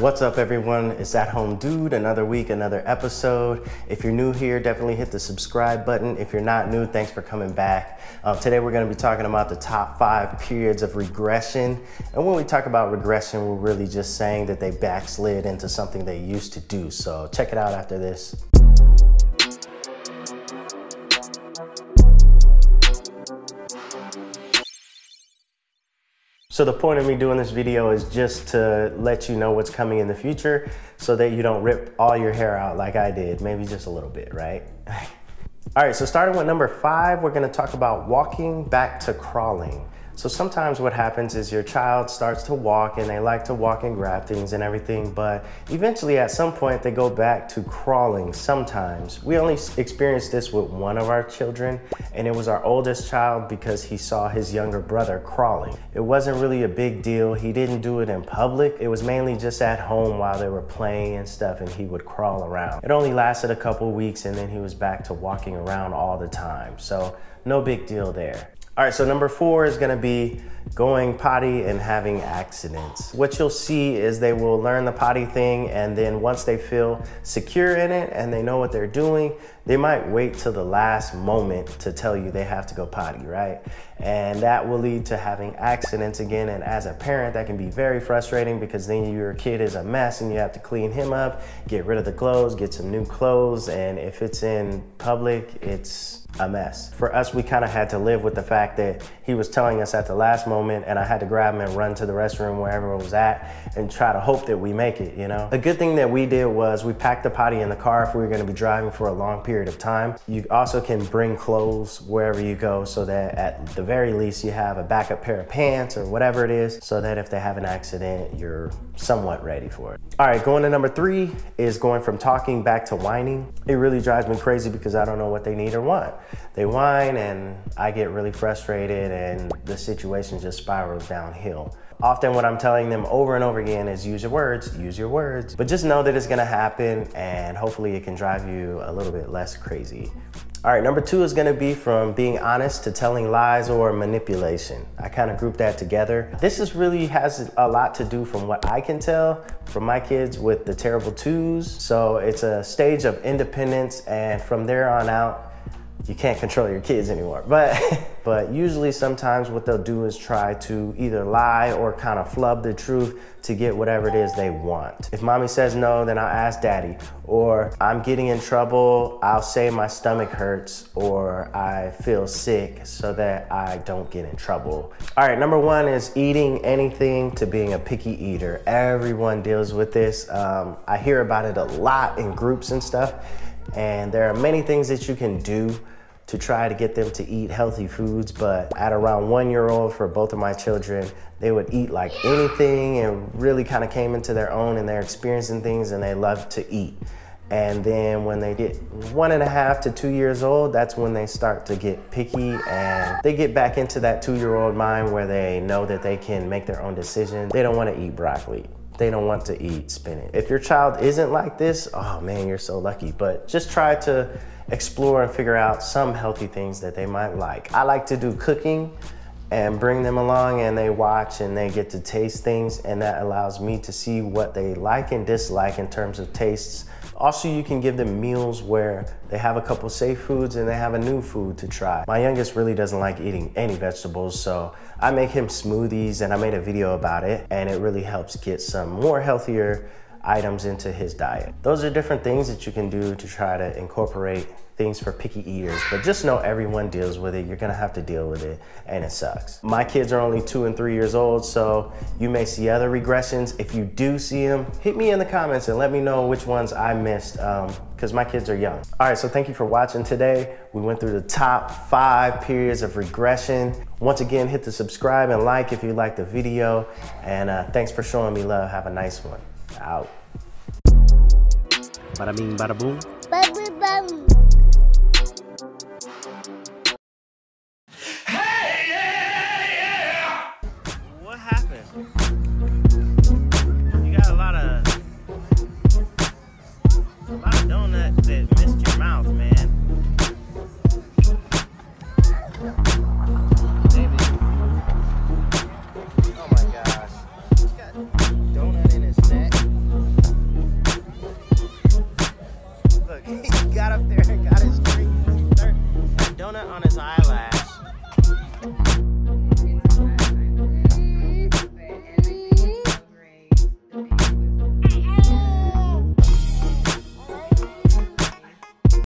What's up, everyone? It's At Home Dude, another week, another episode. If you're new here, definitely hit the subscribe button. If you're not new, thanks for coming back. Um, today, we're going to be talking about the top five periods of regression. And when we talk about regression, we're really just saying that they backslid into something they used to do. So, check it out after this. So the point of me doing this video is just to let you know what's coming in the future so that you don't rip all your hair out like I did, maybe just a little bit, right? all right, so starting with number five, we're gonna talk about walking back to crawling. So sometimes what happens is your child starts to walk and they like to walk and grab things and everything, but eventually at some point they go back to crawling sometimes. We only experienced this with one of our children and it was our oldest child because he saw his younger brother crawling. It wasn't really a big deal. He didn't do it in public. It was mainly just at home while they were playing and stuff and he would crawl around. It only lasted a couple weeks and then he was back to walking around all the time. So no big deal there. All right, so number four is gonna be going potty and having accidents. What you'll see is they will learn the potty thing and then once they feel secure in it and they know what they're doing, they might wait till the last moment to tell you they have to go potty, right? And that will lead to having accidents again. And as a parent, that can be very frustrating because then your kid is a mess and you have to clean him up, get rid of the clothes, get some new clothes. And if it's in public, it's a mess. For us, we kind of had to live with the fact that he was telling us at the last moment and I had to grab him and run to the restroom wherever it was at and try to hope that we make it, you know? A good thing that we did was we packed the potty in the car if we were gonna be driving for a long period of time. You also can bring clothes wherever you go so that at the very least you have a backup pair of pants or whatever it is so that if they have an accident, you're somewhat ready for it. All right, going to number three is going from talking back to whining. It really drives me crazy because I don't know what they need or want. They whine and I get really frustrated and the situation just spirals downhill. Often what I'm telling them over and over again is use your words, use your words. But just know that it's gonna happen and hopefully it can drive you a little bit less crazy. All right, number two is gonna be from being honest to telling lies or manipulation. I kind of group that together. This is really has a lot to do from what I can tell from my kids with the terrible twos. So it's a stage of independence and from there on out, you can't control your kids anymore. But, but usually sometimes what they'll do is try to either lie or kind of flub the truth to get whatever it is they want. If mommy says no, then I'll ask daddy. Or I'm getting in trouble, I'll say my stomach hurts or I feel sick so that I don't get in trouble. All right, number one is eating anything to being a picky eater. Everyone deals with this. Um, I hear about it a lot in groups and stuff. And there are many things that you can do to try to get them to eat healthy foods. But at around one year old for both of my children, they would eat like anything and really kind of came into their own and they're experiencing things and they love to eat. And then when they get one and a half to two years old, that's when they start to get picky and they get back into that two year old mind where they know that they can make their own decisions. They don't want to eat broccoli they don't want to eat spinach. If your child isn't like this, oh man, you're so lucky. But just try to explore and figure out some healthy things that they might like. I like to do cooking and bring them along and they watch and they get to taste things and that allows me to see what they like and dislike in terms of tastes also, you can give them meals where they have a couple safe foods and they have a new food to try. My youngest really doesn't like eating any vegetables, so I make him smoothies and I made a video about it and it really helps get some more healthier items into his diet. Those are different things that you can do to try to incorporate things for picky eaters, but just know everyone deals with it. You're gonna have to deal with it and it sucks. My kids are only two and three years old, so you may see other regressions. If you do see them, hit me in the comments and let me know which ones I missed because um, my kids are young. All right, so thank you for watching today. We went through the top five periods of regression. Once again, hit the subscribe and like if you liked the video. And uh, thanks for showing me love. Have a nice one. Out. Bada bing, bada boom. Bada boom.